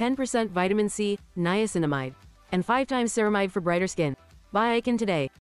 10% vitamin C, niacinamide, and 5 times ceramide for brighter skin. Buy Icon today.